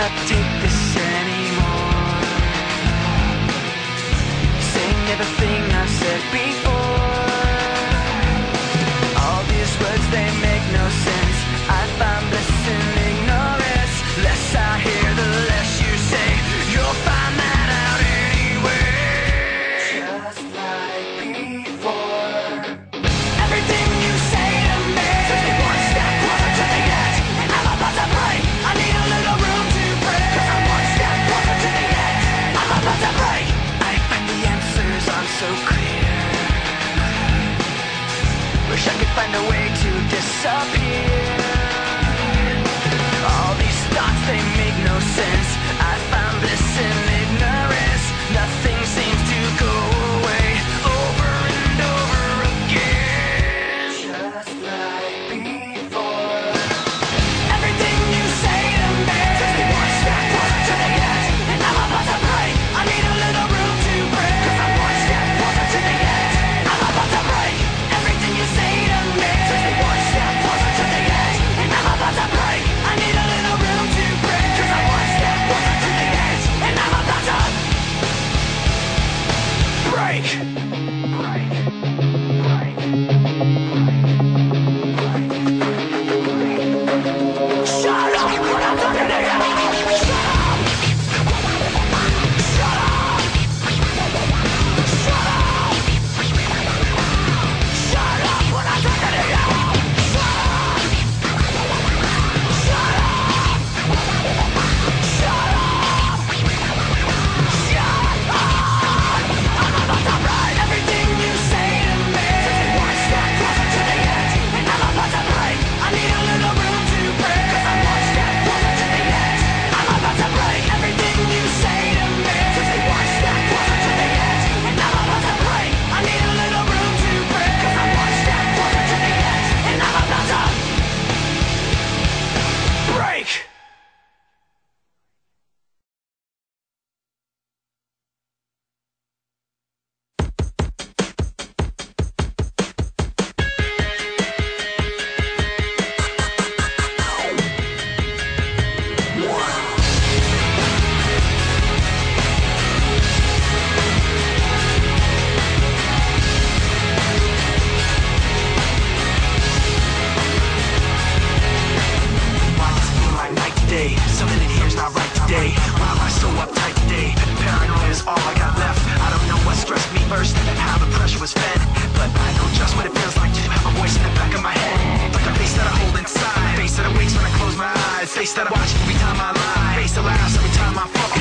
cannot take this anymore. Saying everything I said before disappear. face that I watch every time I lie. Face that laughs every time I fuck.